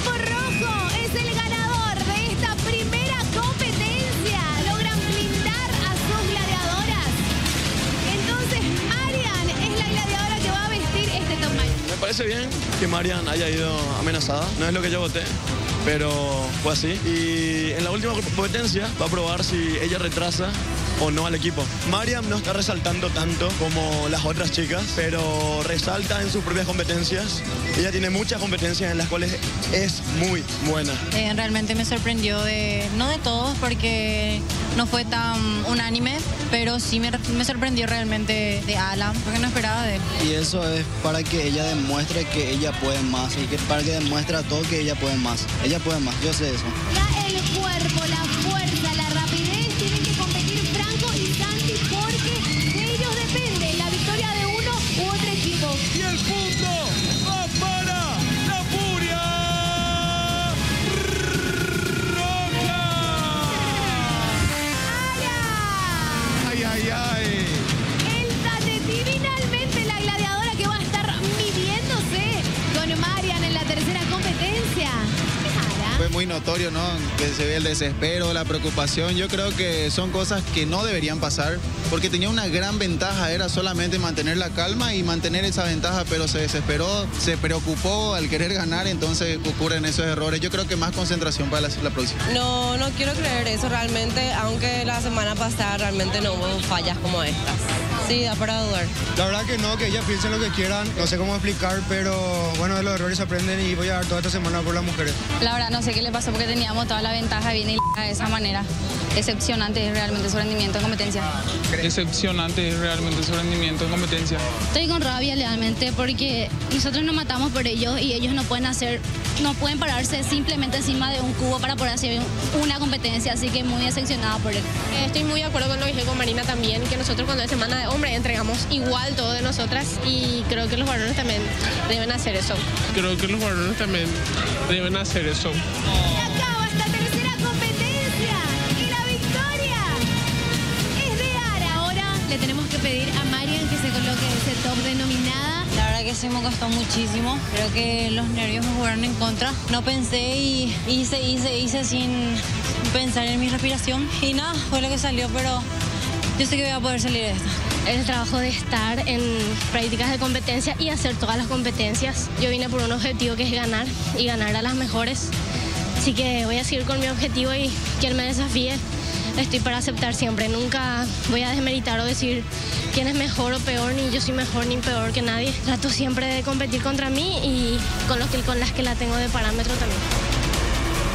equipo rojo es el ganador de esta primera competencia. Logran blindar a sus gladiadoras. Entonces, Marian es la gladiadora que va a vestir este match. Me parece bien que Marian haya ido amenazada. No es lo que yo voté, pero fue así. Y en la última competencia va a probar si ella retrasa o no al equipo. Mariam no está resaltando tanto como las otras chicas, pero resalta en sus propias competencias. Ella tiene muchas competencias en las cuales es muy buena. Eh, realmente me sorprendió de, no de todos porque no fue tan unánime, pero sí me, me sorprendió realmente de Alan, porque no esperaba de él. Y eso es para que ella demuestre que ella puede más y que para que demuestre a todos que ella puede más. Ella puede más, yo sé eso. Ya el cuerpo, la fuerza, la rapidez muy notorio, ¿no? Que se ve el desespero, la preocupación. Yo creo que son cosas que no deberían pasar, porque tenía una gran ventaja, era solamente mantener la calma y mantener esa ventaja, pero se desesperó, se preocupó al querer ganar, entonces ocurren esos errores. Yo creo que más concentración para la, la próxima. No, no quiero creer eso realmente, aunque la semana pasada realmente no hubo fallas como estas. Sí, da para dudar. La verdad que no, que ellas piensen lo que quieran, no sé cómo explicar, pero bueno, de los errores se aprenden y voy a dar toda esta semana por las mujeres. La verdad no sé qué le pasó porque teníamos toda la ventaja bien y de esa manera. Decepcionante es realmente su rendimiento en competencia. Decepcionante es realmente su rendimiento en competencia. Estoy con rabia realmente porque nosotros nos matamos por ellos y ellos no pueden hacer, no pueden pararse simplemente encima de un cubo para poder hacer una competencia, así que muy decepcionada por él. Estoy muy de acuerdo con lo que dije con Marina también, que nosotros cuando es semana de hombre entregamos igual todo de nosotras y creo que los varones también deben hacer eso. Creo que los varones también deben hacer eso. Y acaba esta tercera competencia y la victoria es de Ara. Ahora le tenemos que pedir a Marian que se coloque ese top denominada. La verdad que sí me costó muchísimo. Creo que los nervios me jugaron en contra. No pensé y hice, hice, hice sin pensar en mi respiración. Y nada, fue lo que salió, pero yo sé que voy a poder salir de esta. El trabajo de estar en prácticas de competencia y hacer todas las competencias. Yo vine por un objetivo que es ganar y ganar a las mejores. Así que voy a seguir con mi objetivo y quien me desafíe, estoy para aceptar siempre. Nunca voy a desmeritar o decir quién es mejor o peor, ni yo soy mejor ni peor que nadie. Trato siempre de competir contra mí y con, los que, con las que la tengo de parámetro también.